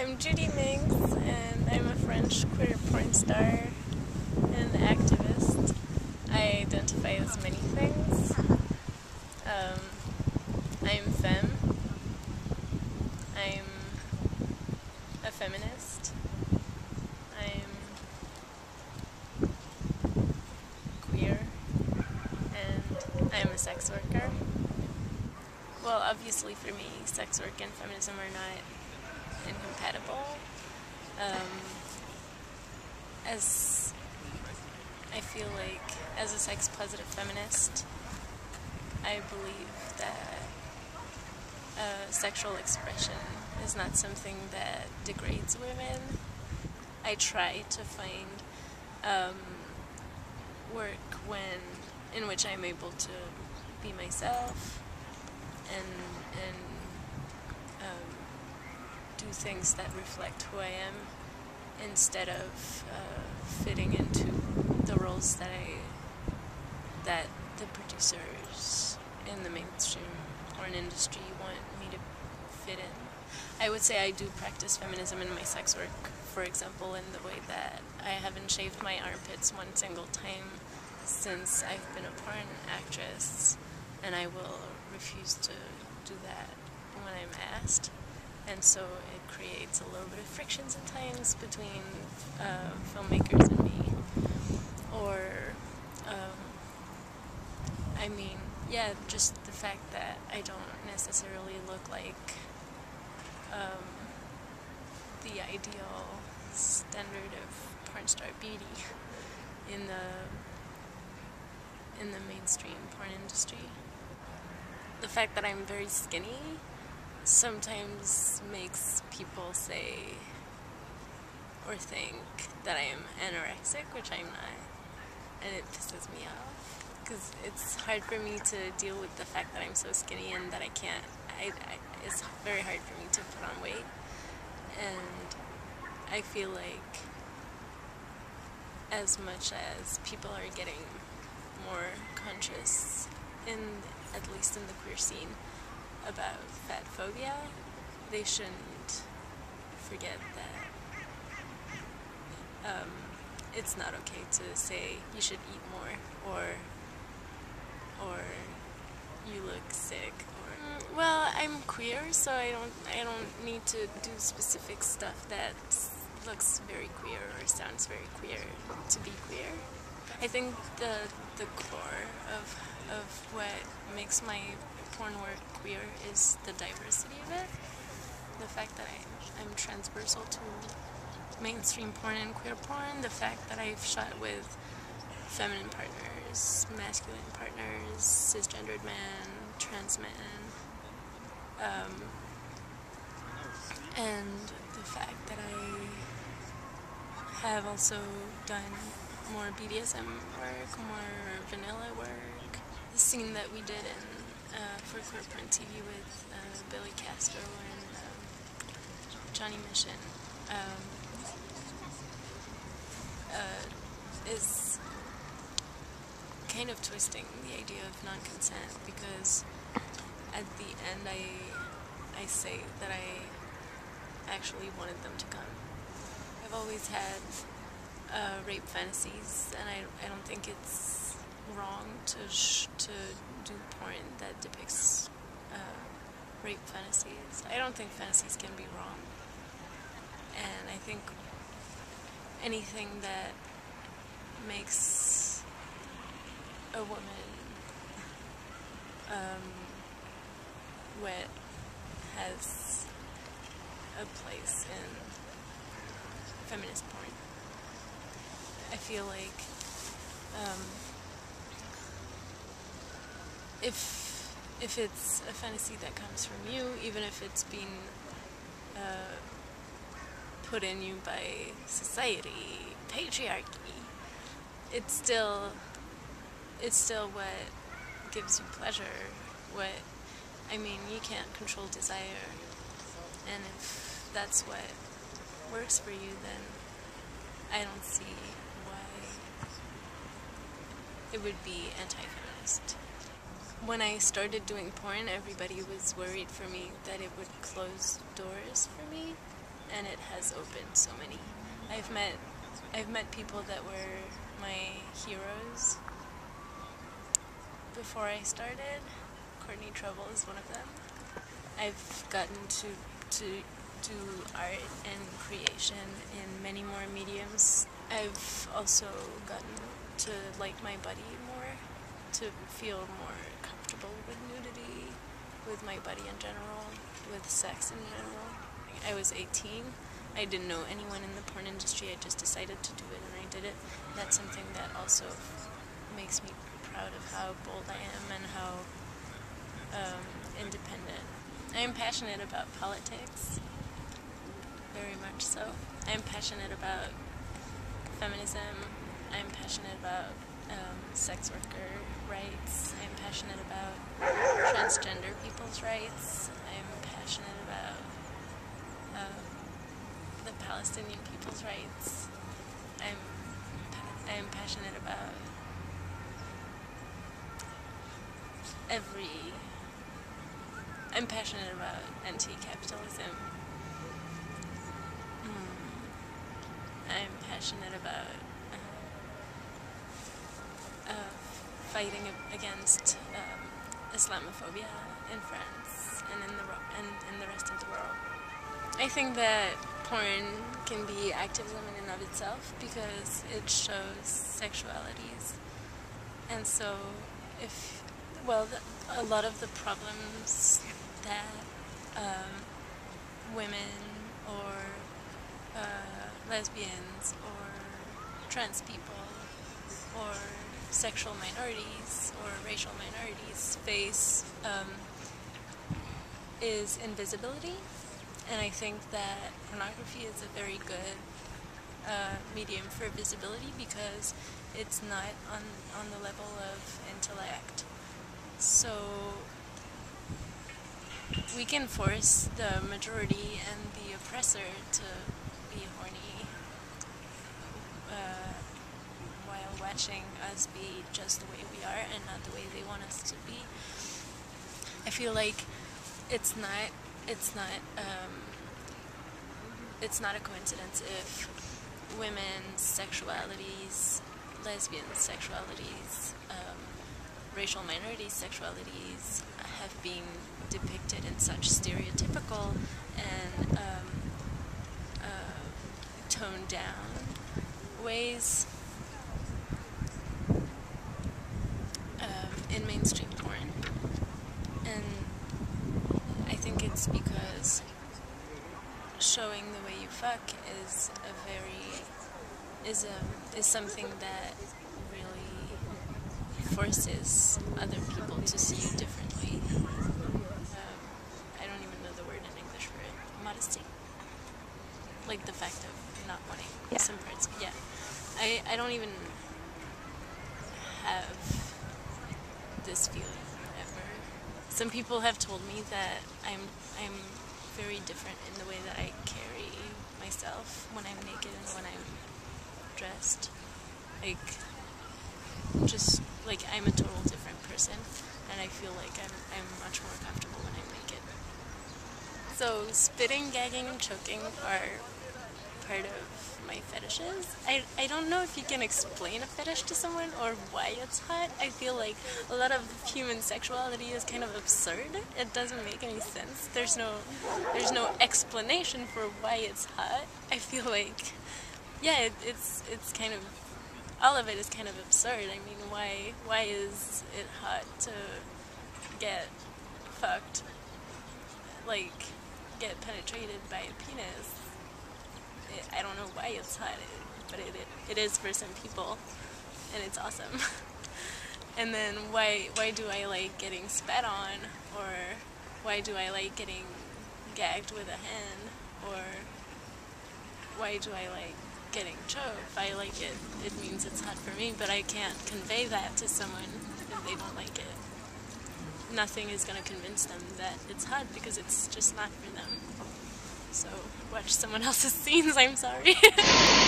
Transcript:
I'm Judy Minx, and I'm a French queer porn star and activist. I identify as many things. Um, I'm femme. I'm a feminist. I'm queer. And I'm a sex worker. Well, obviously for me, sex work and feminism are not incompatible. Um, as I feel like, as a sex positive feminist, I believe that uh, sexual expression is not something that degrades women. I try to find um, work when in which I'm able to be myself and and um, do things that reflect who I am instead of uh, fitting into the roles that I that the producers in the mainstream porn industry want me to fit in. I would say I do practice feminism in my sex work, for example, in the way that I haven't shaved my armpits one single time since I've been a porn actress, and I will refuse to do that when I'm asked and so it creates a little bit of friction sometimes between uh, filmmakers and me. Or, um, I mean, yeah, just the fact that I don't necessarily look like um, the ideal standard of porn star beauty in the in the mainstream porn industry. The fact that I'm very skinny sometimes makes people say or think that I am anorexic, which I'm not, and it pisses me off because it's hard for me to deal with the fact that I'm so skinny and that I can't. I, I, it's very hard for me to put on weight, and I feel like as much as people are getting more conscious in at least in the queer scene about fat phobia, they shouldn't forget that um, it's not okay to say you should eat more or or you look sick or well I'm queer so I don't I don't need to do specific stuff that looks very queer or sounds very queer to be queer. I think the the core of of what makes my porn work queer is the diversity of it. The fact that I, I'm transversal to mainstream porn and queer porn. The fact that I've shot with feminine partners, masculine partners, cisgendered men, trans men. Um, and the fact that I have also done more BDSM work, more vanilla work. The scene that we did in uh, for Queer Porn TV with uh, Billy Castro and um, Johnny Mission um, uh, is kind of twisting the idea of non-consent because at the end I I say that I actually wanted them to come. I've always had uh, rape fantasies and I, I don't think it's wrong to to do porn that depicts uh, rape fantasies. I don't think fantasies can be wrong. And I think anything that makes a woman um, wet has a place in feminist porn. I feel like um, if if it's a fantasy that comes from you, even if it's been uh, put in you by society, patriarchy, it's still it's still what gives you pleasure. What I mean, you can't control desire, and if that's what works for you, then I don't see why it would be anti-feminist when I started doing porn, everybody was worried for me that it would close doors for me and it has opened so many. I've met I've met people that were my heroes before I started. Courtney Trouble is one of them. I've gotten to to do art and creation in many more mediums. I've also gotten to like my more, to feel more comfortable with nudity, with my body in general, with sex in general. I was 18. I didn't know anyone in the porn industry. I just decided to do it and I did it. That's something that also makes me proud of how bold I am and how um, independent. I am passionate about politics, very much so. I am passionate about feminism. I am passionate about um, sex worker rights. I am passionate about transgender people's rights. I am passionate about um, the Palestinian people's rights. I'm I am passionate about every. I'm passionate about anti-capitalism. Mm. I'm passionate about uh, uh, fighting against um, Islamophobia in France and in the and in the rest of the world. I think that porn can be activism in and of itself because it shows sexualities, and so if well, the, a lot of the problems that um, women or uh, lesbians or trans people or sexual minorities or racial minorities face um, is invisibility. And I think that pornography is a very good uh, medium for visibility because it's not on, on the level of intellect. So we can force the majority and the oppressor to be horny uh, while watching us be just the way we are and not the way they want us to be. I feel like it's not it's not um, it's not a coincidence if women's sexualities, lesbian sexualities, um, racial minority sexualities have been depicted in such stereotypical and um, uh, toned down ways um, in mainstream porn. And I think it's because showing the way you fuck is a very is a is something that really forces other people to see you differently. Um, I don't even know the word in English for it. Modesty. Like the fact of not wanting yeah. some parts. Yeah. I, I don't even have this feeling ever. Some people have told me that I'm I'm very different in the way that I carry myself when I'm naked and when I'm dressed. Like just like I'm a total different person, and I feel like I'm I'm much more comfortable when I'm naked. So spitting, gagging, and choking are part of my fetishes. I, I don't know if you can explain a fetish to someone or why it's hot. I feel like a lot of human sexuality is kind of absurd. It doesn't make any sense. There's no there's no explanation for why it's hot. I feel like yeah, it, it's it's kind of all of it is kind of absurd. I mean, why why is it hot to get fucked, like get penetrated by a penis? It, I don't know why it's hot, but it, it, it is for some people, and it's awesome. and then why why do I like getting spat on, or why do I like getting gagged with a hen, or why do I like getting choked. I like it, it means it's hot for me, but I can't convey that to someone if they don't like it. Nothing is going to convince them that it's hot because it's just not for them. So watch someone else's scenes, I'm sorry.